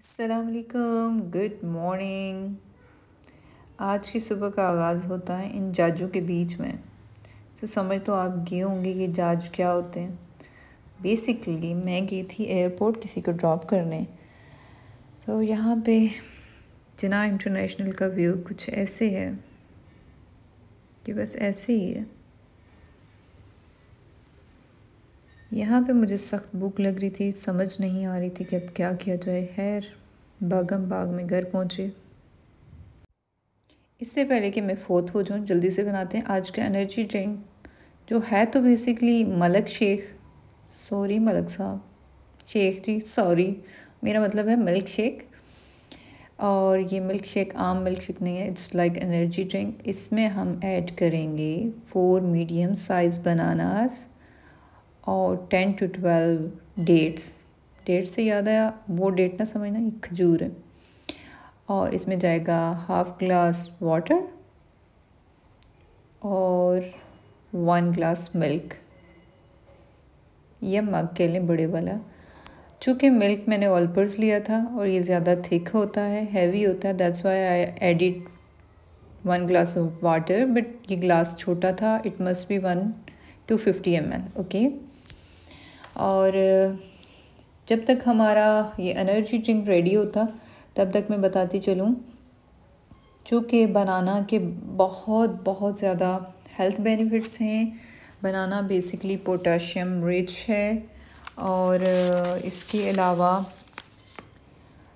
असलकम good morning आज की सुबह का आगाज़ होता है इन जाजों के बीच में। तो समझ तो आप गए होंगे कि जाज क्या होते हैं। बेसिकली मैं गई थी एयरपोर्ट किसी को ड्रॉप करने। तो so, यहाँ पे जना इंटरनेशनल का व्यू कुछ ऐसे है कि बस ऐसे ही है। यहाँ पे मुझे सख्त भूख लग रही थी, समझ नहीं आ रही थी कि अब क्या किया जाए। खैर, बागम बाग में घर पहुँचे। इससे पहले कि मैं फोत हो जाऊँ, जल्दी से बनाते हैं आज का एनर्जी ड्रिंक जो है तो बेसिकली मलक शेख। सॉरी मलक साहब। शेख जी सॉरी मेरा मतलब है मिल्क शेक और ये मिल्क शेक आम मिल्क शेक नहीं है इट्स लाइक एनर्जी ड्रिंक इसमें हम ऐड करेंगे फोर मीडियम साइज़ बनानास और ten two twelve dates. Date से याद आया, वो डेट ना समझना ये खजूर है। और इसमें जाएगा हाफ़ ग्लास वाटर और वन ग्लास मिल्क। यह मग के लिए बड़े वाला। चूँकि मिल्क मैंने ऑलपर्स लिया था और ये ज़्यादा थिक होता है, हैवी होता है that's why I added one glass of water but ये ग्लास छोटा था it must be one two fifty M L okay और जब तक हमारा ये एनर्जी ड्रिंक रेडी होता, तब तक मैं बताती चलूँ, चूँकि बनाना के बहुत बहुत ज़्यादा हेल्थ बेनिफिट्स हैं बनाना बेसिकली पोटाशियम रिच है, और इसके अलावा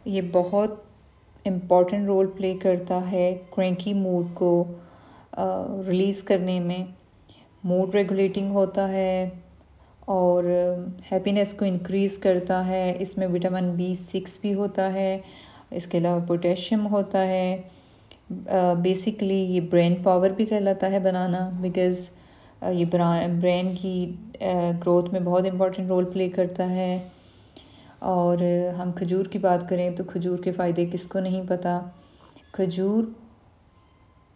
ये बहुत इंपॉर्टेंट रोल प्ले करता है क्रैंकी मूड को रिलीज़ करने में मूड रेगुलेटिंग होता है और हैप्पीनेस को इंक्रीज़ करता है। इसमें विटामिन बी सिक्स भी होता है। इसके अलावा पोटेशियम होता है। बेसिकली ये ब्रेन पावर भी कहलाता है बनाना बिकॉज़ ये ब्रेन की ग्रोथ में बहुत इम्पोर्टेंट रोल प्ले करता है। और हम खजूर की बात करें तो खजूर के फ़ायदे किसको नहीं पता? खजूर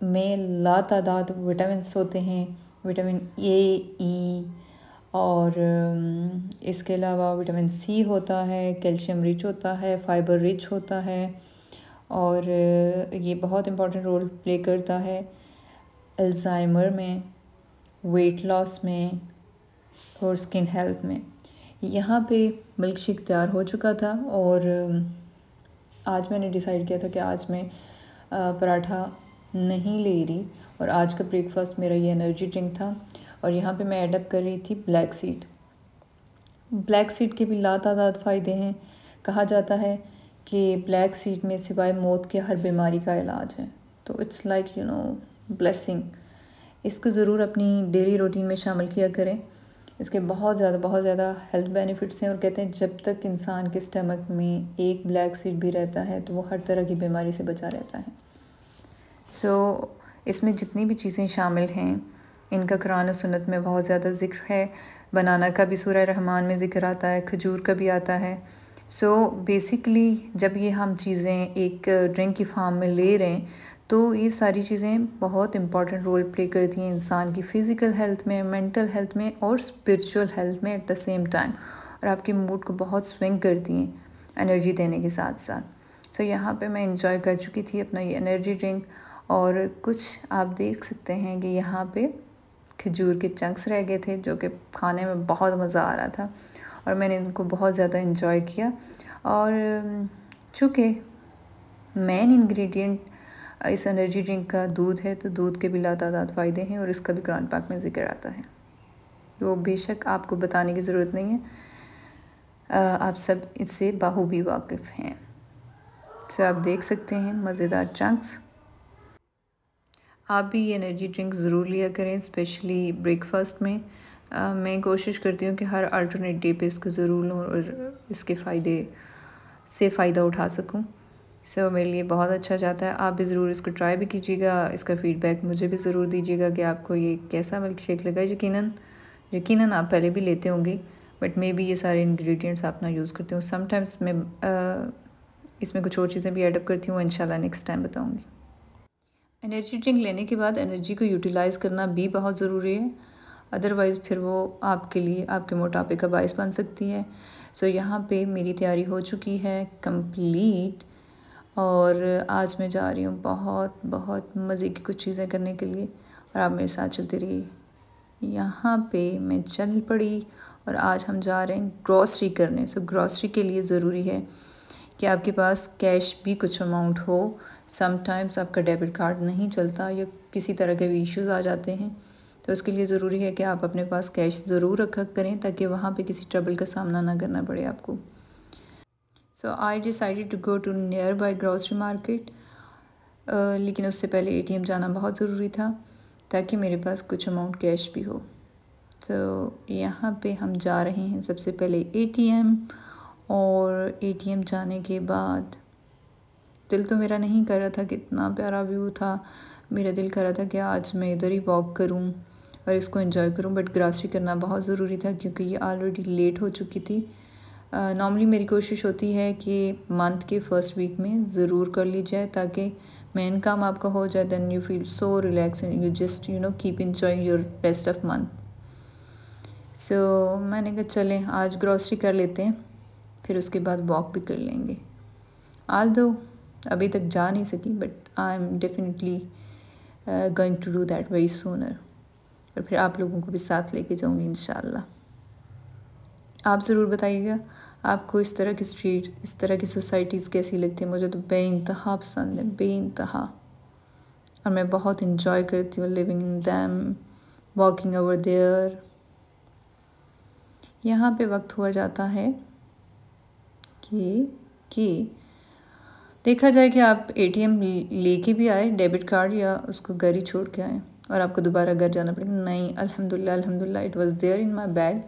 में ला तादाद विटामिन होते हैं। विटामिन ए ई और इसके अलावा विटामिन सी होता है, कैल्शियम रिच होता है, फाइबर रिच होता है और ये बहुत इम्पोर्टेंट रोल प्ले करता है अल्ज़ाइमर में, वेट लॉस में और स्किन हेल्थ में। यहाँ पे मिल्क शेक तैयार हो चुका था और आज मैंने डिसाइड किया था कि आज मैं पराठा नहीं ले रही और आज का ब्रेकफास्ट मेरा ये एनर्जी ड्रिंक था। और यहाँ पे मैं एडअप कर रही थी ब्लैक सीड ब्लैक सीड के भी लातादाद फ़ायदे हैं। कहा जाता है कि ब्लैक सीड में सिवाय मौत के हर बीमारी का इलाज है। तो it's like you know blessing इसको ज़रूर अपनी डेली रूटीन में शामिल किया करें। इसके बहुत ज़्यादा बहुत ज़्यादा हेल्थ बेनिफिट्स हैं और कहते हैं जब तक इंसान के स्टमक में एक ब्लैक सीड भी रहता है तो वो हर तरह की बीमारी से बचा रहता है। सो so, इसमें जितनी भी चीज़ें शामिल हैं इनका कुरान सुन्नत में बहुत ज़्यादा ज़िक्र है। बनाना का भी सूर्य रहमान में ज़िक्र आता है खजूर का भी आता है। सो so, बेसिकली जब ये हम चीज़ें एक ड्रिंक की फार्म में ले रहे हैं तो ये सारी चीज़ें बहुत इंपॉर्टेंट रोल प्ले करती हैं इंसान की फ़िज़िकल हेल्थ में मेंटल हेल्थ में और स्पिरिचुअल हेल्थ में एट द सेम टाइम और आपके मूड को बहुत स्विंग करती हैं एनर्जी देने के साथ साथ। सो so, यहाँ पे मैं इंजॉय कर चुकी थी अपना ये एनर्जी ड्रिंक और कुछ आप देख सकते हैं कि यहाँ पे खजूर के चंक्स रह गए थे, जो कि खाने में बहुत मज़ा आ रहा था और मैंने इनको बहुत ज़्यादा इन्जॉय किया। और चूँकि मेन इंग्रेडिएंट इस एनर्जी ड्रिंक का दूध है तो दूध के भी लातादाद फ़ायदे हैं और इसका भी कुरान पाक में ज़िक्र आता है। वो बेशक आपको बताने की ज़रूरत नहीं है। आप सब इससे बाहूबी वाकिफ़ हैं। तो आप देख सकते हैं मज़ेदार चंक्स आप भी ये एनर्जी ड्रिंक ज़रूर लिया करें स्पेशली ब्रेकफास्ट में। आ, मैं कोशिश करती हूँ कि हर अल्टरनेट डे पे इसको ज़रूर लूँ और इसके फ़ायदे से फ़ायदा उठा सकूँ। सो so, मेरे लिए बहुत अच्छा जाता है। आप भी ज़रूर इसको ट्राई भी कीजिएगा इसका फ़ीडबैक मुझे भी ज़रूर दीजिएगा कि आपको ये कैसा मिल्क शेक लगा। यकीनन यकीनन आप पहले भी लेते होंगे बट मे भी ये सारे इंग्रेडिएंट्स आप ना यूज़ करते हो। समटाइम्स मैं इसमें कुछ और चीज़ें भी एडअप करती हूँ। इन नेक्स्ट टाइम बताऊँगी। एनर्जी ड्रिंक लेने के बाद एनर्जी को यूटिलाइज़ करना भी बहुत ज़रूरी है। अदरवाइज़ फिर वो आपके लिए आपके मोटापे का बायस बन सकती है। सो so, यहाँ पे मेरी तैयारी हो चुकी है कंप्लीट और आज मैं जा रही हूँ बहुत बहुत मज़े की कुछ चीज़ें करने के लिए। और आप मेरे साथ चलते रहिए। यहाँ पे मैं चल पड़ी और आज हम जा रहे हैं ग्रॉसरी करने। सो so, ग्रॉसरी के लिए ज़रूरी है कि आपके पास कैश भी कुछ अमाउंट हो? समटाइम्स आपका डेबिट कार्ड नहीं चलता या किसी तरह के भी इश्यूज़ आ जाते हैं। तो उसके लिए ज़रूरी है कि आप अपने पास कैश ज़रूर रखा करें ताकि वहाँ पे किसी ट्रबल का सामना ना करना पड़े आपको। So I decided to go to nearby grocery market लेकिन उससे पहले एटीएम जाना बहुत ज़रूरी था ताकि मेरे पास कुछ अमाउंट कैश भी हो। तो so, यहाँ पे हम जा रहे हैं सबसे पहले एटीएम और एटीएम जाने के बाद दिल तो मेरा नहीं कर रहा था कितना प्यारा व्यू था। मेरा दिल कर रहा था कि आज मैं इधर ही वॉक करूँ और इसको एंजॉय करूँ बट ग्रासरी करना बहुत ज़रूरी था क्योंकि ये ऑलरेडी लेट हो चुकी थी। नॉर्मली uh, मेरी कोशिश होती है कि मंथ के फ़र्स्ट वीक में ज़रूर कर ली जाए ताकि मेन काम आपका हो जाए then you feel so relax and you just you know keep enjoying your rest of month so मैंने कहा चलें आज ग्रॉसरी कर लेते हैं। फिर उसके बाद वॉक भी कर लेंगे। आल दो अभी तक जा नहीं सकी but I am definitely going to do that very sooner और फिर आप लोगों को भी साथ लेके जाऊँगी इन आप ज़रूर बताइएगा, आपको इस तरह की स्ट्रीट इस तरह की सोसाइटीज़ कैसी लगती है? मुझे तो बे इंतहा पसंद है बे इंतहा और मैं बहुत इन्जॉय करती हूँ living in them walking over there यहाँ पे वक्त हुआ जाता है कि कि। देखा जाए कि आप एटीएम लेके भी आए, डेबिट कार्ड या उसको घर ही छोड़ के आए और आपको दोबारा घर जाना पड़ेगा। नहीं अल्हम्दुलिल्लाह अल्हम्दुलिल्लाह it was there in my bag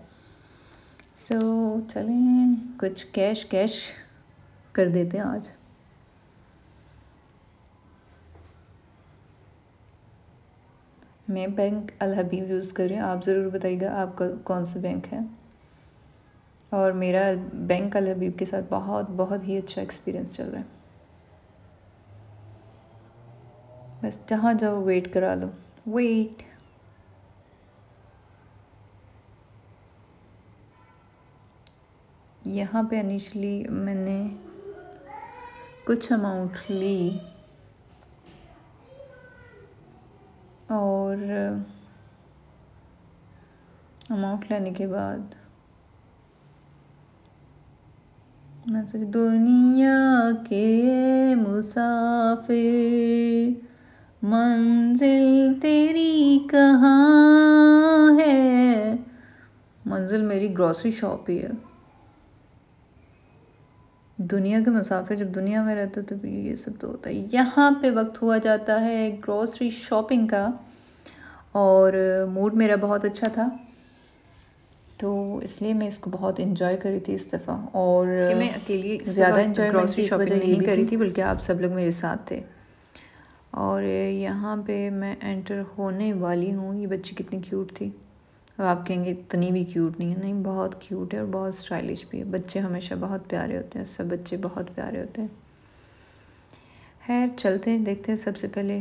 so चलें, कुछ कैश कैश कर देते हैं आज। मैं बैंक अल हबीब यूज़ कर रही हूँ। आप ज़रूर बताइएगा आपका कौन सा बैंक है। और मेरा बैंक अल हबीब के साथ बहुत बहुत ही अच्छा एक्सपीरियंस चल रहा है। बस जहाँ जाओ वेट करा लो। वेट यहाँ पे इनिशली मैंने कुछ अमाउंट ली। और अमाउंट लेने के बाद दुनिया के मुसाफिर, मंजिल तेरी कहाँ है? मंजिल मेरी ग्रॉसरी शॉप ही है। दुनिया के मुसाफिर जब दुनिया में रहते तो ये सब तो होता है। यहाँ पे वक्त हुआ जाता है ग्रॉसरी शॉपिंग का और मूड मेरा बहुत अच्छा था। तो इसलिए मैं इसको बहुत इन्जॉय करी थी इस दफ़ा और मैं अकेली ज़्यादा ग्रॉसरी शॉपिंग नहीं करी थी। बल्कि आप सब लोग मेरे साथ थे। और यहाँ पे मैं एंटर होने वाली हूँ। ये बच्ची कितनी क्यूट थी। अब आप कहेंगे इतनी भी क्यूट नहीं है। नहीं बहुत क्यूट है और बहुत स्टाइलिश भी है। बच्चे हमेशा बहुत प्यारे होते हैं। सब बच्चे बहुत प्यारे होते हैं। खैर चलते हैं देखते हैं सबसे पहले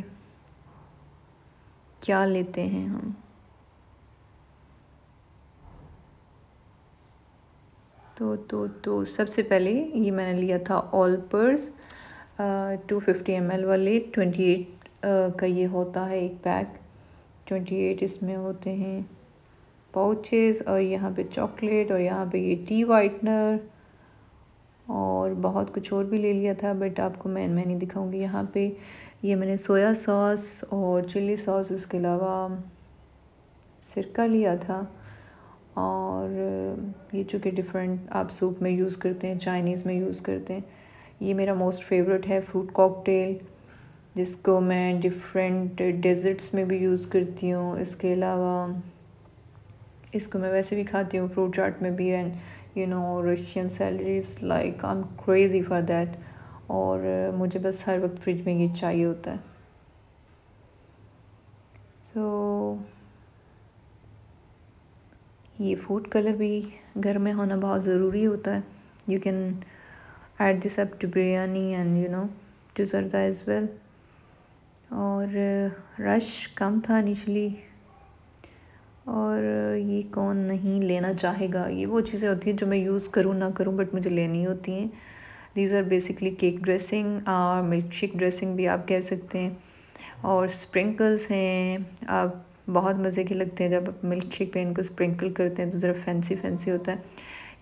क्या लेते हैं हम। तो तो तो सबसे पहले ये मैंने लिया था Olpers two fifty M L वाले ट्वेंटी एट का ये होता है एक पैक ट्वेंटी एट इसमें होते हैं पाउचेस और यहाँ पे चॉकलेट और यहाँ पे ये टी वाइटनर और बहुत कुछ और भी ले लिया था बट आपको मैं मैं नहीं दिखाऊँगी यहाँ पे। ये मैंने सोया सॉस और चिल्ली सॉस इसके अलावा सिरका लिया था। और ये चूँकि डिफरेंट आप सूप में यूज़ करते हैं चाइनीज़ में यूज़ करते हैं ये मेरा मोस्ट फेवरेट है फ्रूट कॉकटेल जिसको मैं डिफरेंट डेजर्ट्स में भी यूज़ करती हूँ। इसके अलावा इसको मैं वैसे भी खाती हूँ फ्रूट चाट में भी and you know Russian salads like I am crazy for that और मुझे बस हर वक्त फ्रिज में ये चाहिए होता है। सो so, ये फ़ूड कलर भी घर में होना बहुत ज़रूरी होता है। You can add this up to biryani and, you know, to zarda as well और रश कम था निचली और ये कौन नहीं लेना चाहेगा? ये वो चीज़ें होती हैं जो मैं यूज़ करूँ ना करूँ बट मुझे लेनी होती हैं। These are basically cake dressing और मिल्क शेक ड्रेसिंग भी आप कह सकते हैं। और स्प्रिंकल्स हैं, आप बहुत मज़े के लगते हैं जब आप मिल्क शेक पे इनको स्प्रिंकल करते हैं तो ज़रा फैंसी फैंसी होता है।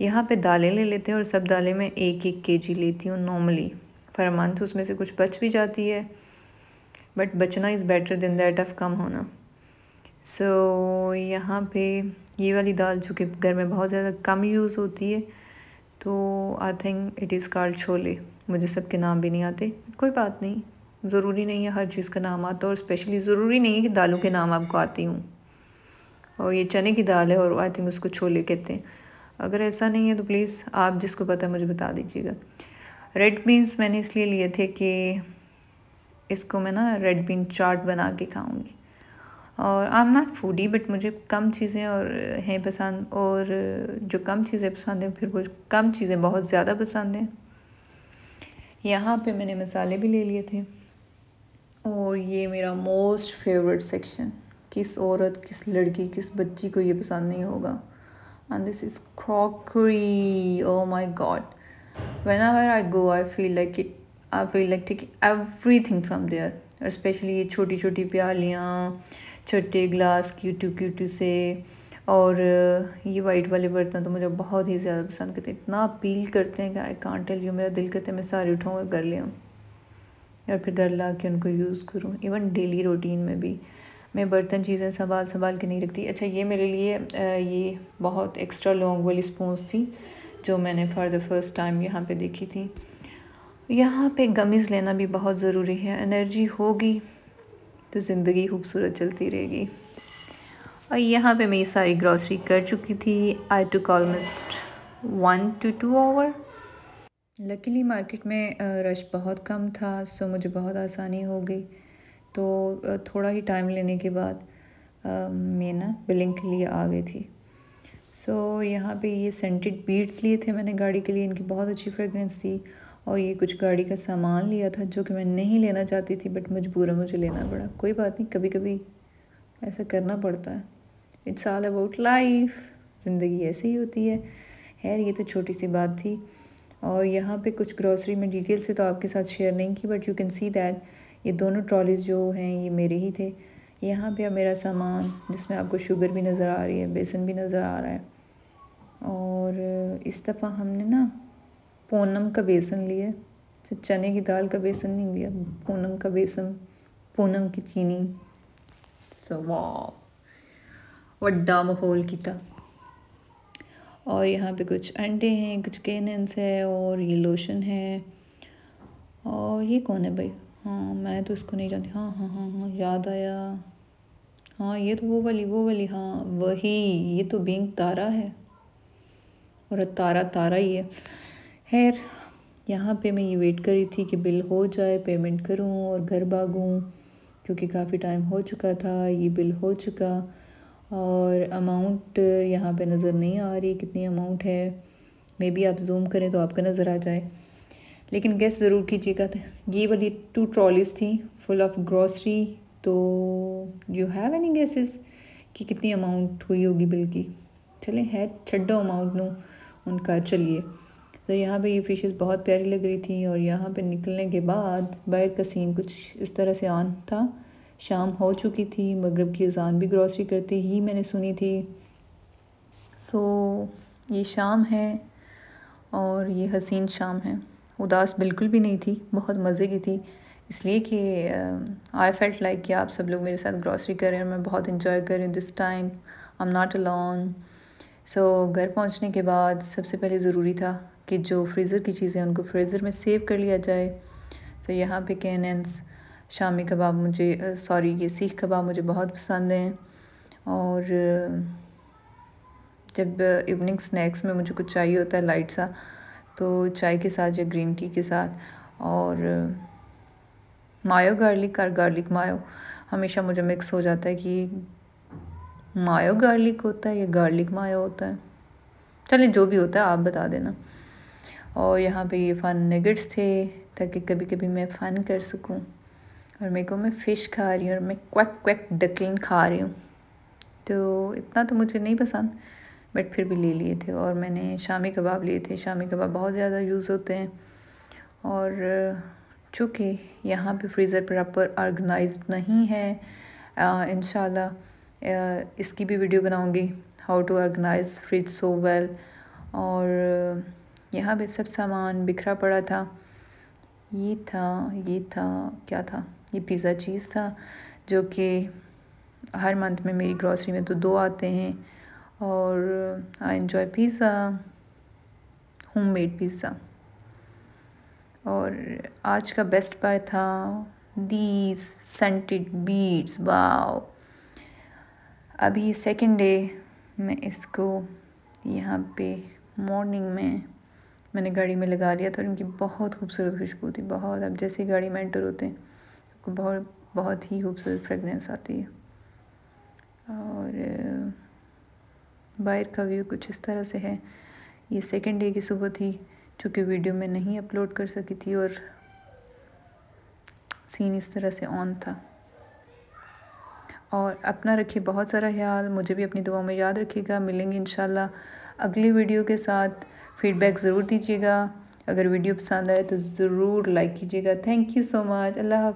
यहाँ पे दालें ले लेते हैं और सब दालें मैं एक एक के जी लेती हूँ नॉर्मली पर मंथ उसमें से कुछ बच भी जाती है। बट बचना is better than that of कम होना। सो so, यहाँ पे ये वाली दाल जो कि घर में बहुत ज़्यादा कम यूज़ होती है तो I think it is called chole. मुझे सबके नाम भी नहीं आते। कोई बात नहीं। ज़रूरी नहीं है हर चीज़ का नाम आता और स्पेशली ज़रूरी नहीं है कि दालों के नाम आपको आती हूँ और ये चने की दाल है और आई थिंक उसको छोले कहते हैं। अगर ऐसा नहीं है तो प्लीज़ आप जिसको पता है मुझे बता दीजिएगा। रेड बीन्स मैंने इसलिए लिए थे कि इसको मैं ना रेड बीन चाट बना के खाऊँगी। और I am not foodie but मुझे कम चीज़ें और हैं पसंद और जो कम चीज़ें पसंद हैं, फिर वो कम चीज़ें बहुत ज़्यादा पसंद हैं। यहाँ पे मैंने मसाले भी ले लिए थे। और ये मेरा मोस्ट फेवरेट सेक्शन किस औरत, किस लड़की, किस बच्ची को ये पसंद नहीं होगा। And this is crockery oh my God when our I go I feel like it I feel like take everything from there specially ये छोटी छोटी प्यालियाँ छोटे ग्लास क्यूटू क्यूटू से, और ये वाइट वाले बर्तन तो मुझे बहुत ही ज़्यादा पसंद करते हैं। इतना अपील करते हैं कि आई कांट टेल यू मेरा दिल करता है मैं सारे उठाऊँ और कर ले आऊँ। और फिर घर ला के उनको यूज़ करूँ। इवन डेली रूटीन में भी। मैं बर्तन चीज़ें संभाल संभाल के नहीं रखती। अच्छा ये मेरे लिए ये बहुत एक्स्ट्रा लॉन्ग वाली स्पूंस थी, जो मैंने फॉर द फ़र्स्ट टाइम यहाँ पे देखी थी। यहाँ पे गमीज़ लेना भी बहुत ज़रूरी है। एनर्जी होगी तो ज़िंदगी खूबसूरत चलती रहेगी। और यहाँ पे मैं ये सारी ग्रॉसरी कर चुकी थी। I took almost one to two hour luckily market में रश बहुत कम था सो मुझे बहुत आसानी हो गई। तो थोड़ा ही टाइम लेने के बाद मैं ना बिलिंग के लिए आ गई थी। सो यहाँ पे ये सेंटेड बीड्स लिए थे मैंने गाड़ी के लिए, इनकी बहुत अच्छी फ्रेगरेंस थी और ये कुछ गाड़ी का सामान लिया था जो कि मैं नहीं लेना चाहती थी बट मजबूर मुझे लेना पड़ा। कोई बात नहीं कभी कभी ऐसा करना पड़ता है। इट्स ऑल अबाउट लाइफ ज़िंदगी ऐसे ही होती है। खैर, ये तो छोटी सी बात थी। और यहाँ पे कुछ ग्रॉसरी में डिटेल से तो आपके साथ शेयर नहीं की but you can see that ये दोनों ट्रॉलीज जो हैं, ये मेरे ही थे। यहाँ पे मेरा सामान, जिसमें आपको शुगर भी नज़र आ रही है, बेसन भी नज़र आ रहा है। और इस दफ़ा हमने ना पूनम का बेसन लिया तो चने की दाल का बेसन नहीं लिया, पूनम का बेसन, पूनम की चीनी। सो वड्डा माहौल की था। और यहाँ पे कुछ अंडे हैं, कुछ केनेंस है और ये लोशन है। और ये कौन है भाई? हाँ मैं तो इसको नहीं जानती। हाँ हाँ हाँ हाँ याद आया। हाँ ये तो वो वाली वो वाली हाँ वही, ये तो बिंग तारा है। और तारा तारा ही है। खैर, यहाँ पे मैं ये वेट करी थी कि बिल हो जाए पेमेंट करूँ और घर भागूँ, क्योंकि काफ़ी टाइम हो चुका था, ये बिल हो चुका। और अमाउंट यहाँ पे नज़र नहीं आ रही, कितनी अमाउंट है। मे बी आप जूम करें तो आपका नज़र आ जाए। लेकिन गैस ज़रूर कीजिएगा ये वाली टू ट्रॉलीज थी फुल ऑफ़ ग्रॉसरी तो यू हैव एनी गैसेस कि कितनी अमाउंट हुई होगी बिल की? चले, है, छड्डो अमाउंट नो, उनका चलिए। तो यहाँ पे ये फ़िशेस बहुत प्यारी लग रही थी और यहाँ पे निकलने के बाद, बाहर का सीन कुछ इस तरह से ऑन था। शाम हो चुकी थी, मगरब की अजान भी ग्रॉसरी करते ही मैंने सुनी थी। सो ये शाम है और ये हसीन शाम है। उदास बिल्कुल भी नहीं थी, बहुत मज़े की थी। इसलिए कि आई फेल्ट लाइक कि आप सब लोग मेरे साथ ग्रॉसरी कर रहे हैं मैं बहुत इन्जॉय कर रही हूँ this time I am not alone so घर पहुँचने के बाद सबसे पहले ज़रूरी था कि जो फ्रीज़र की चीज़ें उनको फ्रीज़र में सेव कर लिया जाए। तो यहाँ पे कैनेंस शामी कबाब मुझे सॉरी, ये सीख कबाब मुझे बहुत पसंद हैं। और जब इवनिंग स्नैक्स में मुझे कुछ चाहिए होता है लाइट सा तो चाय के साथ या ग्रीन टी के साथ। और मायो गार्लिक और गार्लिक मायो, हमेशा मुझे मिक्स हो जाता है कि मायो गार्लिक होता है या गार्लिक मायो होता है। चलिए, जो भी होता है, आप बता देना। और यहाँ पे ये फ़न नगेट्स थे, ताकि कभी कभी मैं फ़न कर सकूँ। और मेरे को मैं फ़िश खा रही हूँ और मैं क्वैक क्वैक डकलिन खा रही हूँ। तो इतना तो मुझे नहीं पसंद बट फिर भी ले लिए थे और मैंने शामी कबाब लिए थे। शामी कबाब बहुत ज़्यादा यूज़ होते हैं और चूँकि यहाँ पे फ्रीज़र प्रॉपर ऑर्गेनाइज्ड नहीं है इन इसकी भी वीडियो बनाऊँगी how to organise fridge so well और यहाँ पे सब सामान बिखरा पड़ा था। ये था ये था, क्या था? ये पिज़्ज़ा चीज़ था, जो कि हर मंथ में मेरी ग्रॉसरी में तो दो आते हैं और I enjoy pizza homemade pizza और आज का पार्ट था दीज सेंटेड बीड्स वाओ अभी सेकंड डे मैं इसको यहाँ पे मॉर्निंग में मैंने गाड़ी में लगा लिया था और इनकी बहुत खूबसूरत खुशबू थी, बहुत। अब जैसे गाड़ी में एंटर होते हैं तो बहुत बहुत ही खूबसूरत फ्रेगनेंस आती है। और बाहर का व्यू कुछ इस तरह से है। ये सेकेंड डे की सुबह थी, चूँकि वीडियो में नहीं अपलोड कर सकी थी और सीन इस तरह से ऑन था। और अपना रखिए बहुत सारा ख्याल, मुझे भी अपनी दुआओं में याद रखिएगा। मिलेंगे इन अगली वीडियो के साथ। फीडबैक ज़रूर दीजिएगा। अगर वीडियो पसंद आए तो ज़रूर लाइक कीजिएगा। Thank you so much Allah